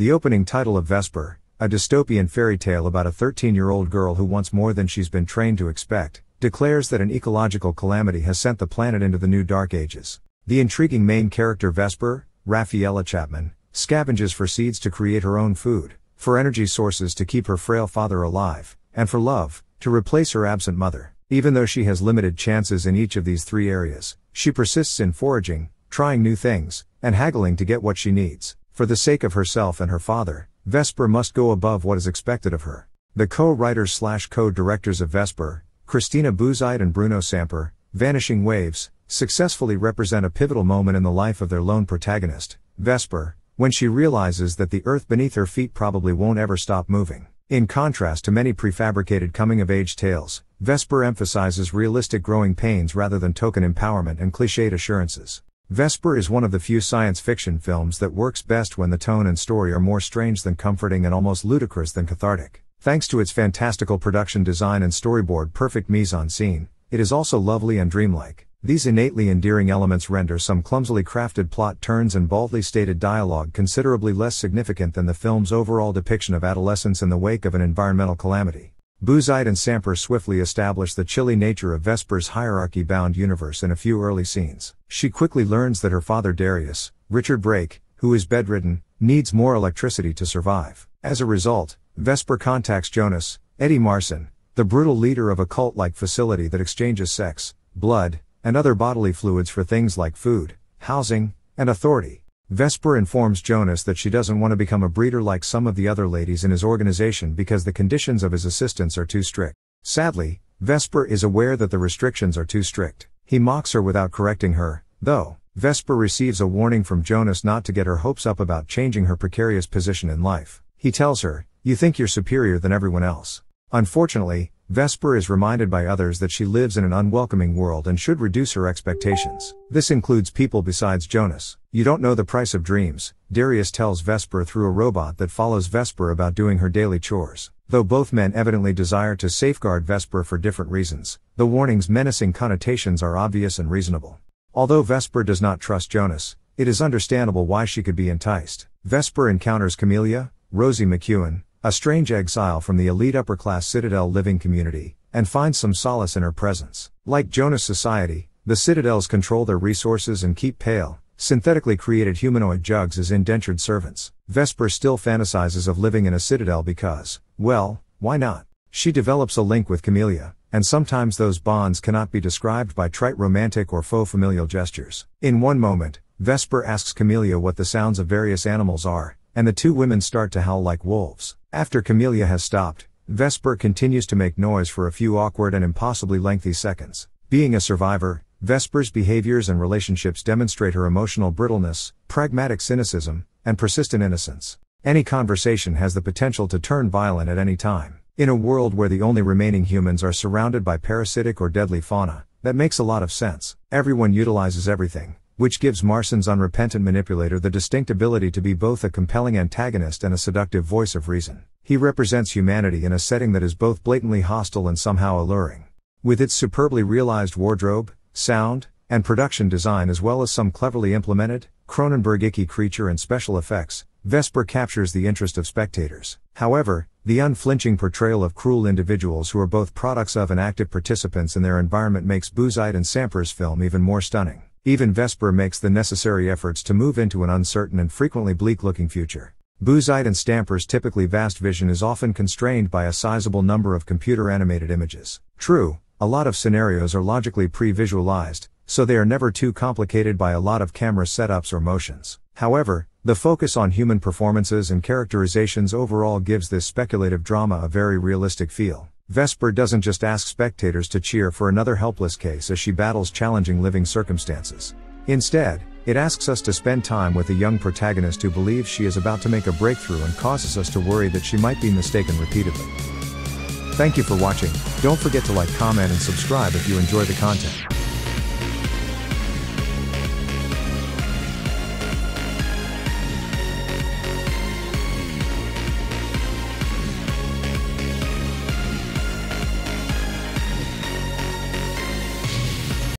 The opening title of Vesper, a dystopian fairy tale about a 13 year old girl who wants more than she's been trained to expect, declares that an ecological calamity has sent the planet into the new dark ages. The intriguing main character Vesper, Raffiella Chapman, scavenges for seeds to create her own food, for energy sources to keep her frail father alive, and for love, to replace her absent mother. Even though she has limited chances in each of these three areas, she persists in foraging, trying new things, and haggling to get what she needs. For the sake of herself and her father, Vesper must go above what is expected of her. The co-writers slash co-directors of Vesper, Kristina Buožytė and Bruno Samper, Vanishing Waves, successfully represent a pivotal moment in the life of their lone protagonist, Vesper, when she realizes that the earth beneath her feet probably won't ever stop moving. In contrast to many prefabricated coming of age tales, Vesper emphasizes realistic growing pains rather than token empowerment and cliched assurances. Vesper is one of the few science fiction films that works best when the tone and story are more strange than comforting and almost ludicrous than cathartic. Thanks to its fantastical production design and storyboard perfect mise en scene, it is also lovely and dreamlike. These innately endearing elements render some clumsily crafted plot turns and baldly stated dialogue considerably less significant than the film's overall depiction of adolescence in the wake of an environmental calamity. Buožytė and Samper swiftly establish the chilly nature of Vesper's hierarchy bound universe in a few early scenes. She quickly learns that her father Darius, Richard Brake, who is bedridden, needs more electricity to survive. As a result, Vesper contacts Jonas, Eddie Marsan, the brutal leader of a cult like facility that exchanges sex, blood, and other bodily fluids for things like food, housing, and authority. Vesper informs Jonas that she doesn't want to become a breeder like some of the other ladies in his organization because the conditions of his assistance are too strict. Sadly, Vesper is aware that the restrictions are too strict. He mocks her without correcting her, though. Vesper receives a warning from Jonas not to get her hopes up about changing her precarious position in life. He tells her, you think you're superior than everyone else. Unfortunately, Vesper is reminded by others that she lives in an unwelcoming world and should reduce her expectations. This includes people besides Jonas. You don't know the price of dreams, Darius tells Vesper through a robot that follows Vesper about doing her daily chores. Though both men evidently desire to safeguard Vesper for different reasons, the warning's menacing connotations are obvious and reasonable. Although Vesper does not trust Jonas, it is understandable why she could be enticed. Vesper encounters Camelia, Rosie McEwen, a strange exile from the elite upper class Citadel living community, and finds some solace in her presence. Like Jonas Society, the Citadels control their resources and keep pale, synthetically created humanoid jugs as indentured servants. Vesper still fantasizes of living in a citadel because, well, why not? She develops a link with Camelia, and sometimes those bonds cannot be described by trite romantic or faux familial gestures. In one moment, Vesper asks Camelia what the sounds of various animals are, and the two women start to howl like wolves. After Camelia has stopped, Vesper continues to make noise for a few awkward and impossibly lengthy seconds. Being a survivor, Vesper's behaviors and relationships demonstrate her emotional brittleness, pragmatic cynicism, and persistent innocence. Any conversation has the potential to turn violent at any time. In a world where the only remaining humans are surrounded by parasitic or deadly fauna, that makes a lot of sense. Everyone utilizes everything, which gives Marsan's unrepentant manipulator the distinct ability to be both a compelling antagonist and a seductive voice of reason. He represents humanity in a setting that is both blatantly hostile and somehow alluring. With its superbly realized wardrobe, sound, and production design as well as some cleverly implemented, Cronenberg-icky creature and special effects, Vesper captures the interest of spectators. However, the unflinching portrayal of cruel individuals who are both products of and active participants in their environment makes Buožytė and Samper's film even more stunning. Even Vesper makes the necessary efforts to move into an uncertain and frequently bleak looking future. Buožytė and Samper's typically vast vision is often constrained by a sizable number of computer animated images. True, a lot of scenarios are logically pre visualized, so they are never too complicated by a lot of camera setups or motions. However, the focus on human performances and characterizations overall gives this speculative drama a very realistic feel. Vesper doesn't just ask spectators to cheer for another helpless case as she battles challenging living circumstances. Instead, it asks us to spend time with a young protagonist who believes she is about to make a breakthrough and causes us to worry that she might be mistaken repeatedly. Thank you for watching, don't forget to like comment and subscribe if you enjoy the content.